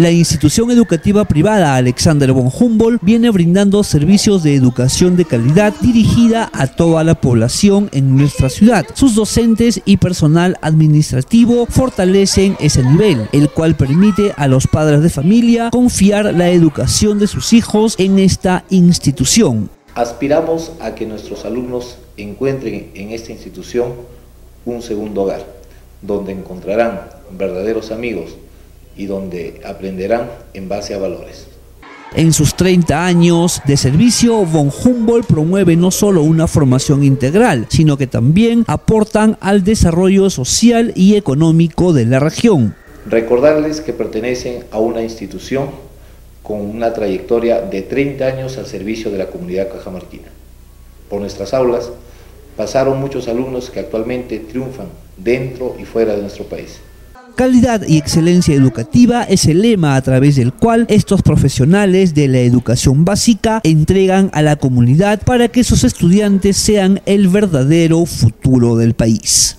La institución educativa privada Alexander von Humboldt viene brindando servicios de educación de calidad dirigida a toda la población en nuestra ciudad. Sus docentes y personal administrativo fortalecen ese nivel, el cual permite a los padres de familia confiar la educación de sus hijos en esta institución. Aspiramos a que nuestros alumnos encuentren en esta institución un segundo hogar, donde encontrarán verdaderos amigos, y donde aprenderán en base a valores. En sus 30 años de servicio, von Humboldt promueve no solo una formación integral, sino que también aportan al desarrollo social y económico de la región. Recordarles que pertenecen a una institución con una trayectoria de 30 años al servicio de la comunidad cajamarquina. Por nuestras aulas pasaron muchos alumnos que actualmente triunfan dentro y fuera de nuestro país. Calidad y excelencia educativa es el lema a través del cual estos profesionales de la educación básica entregan a la comunidad para que sus estudiantes sean el verdadero futuro del país.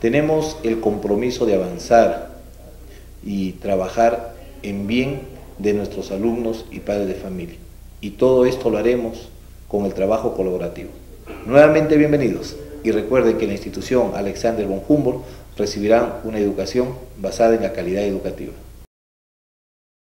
Tenemos el compromiso de avanzar y trabajar en bien de nuestros alumnos y padres de familia. Y todo esto lo haremos con el trabajo colaborativo. Nuevamente bienvenidos y recuerden que la institución Alexander von Humboldt recibirán una educación basada en la calidad educativa.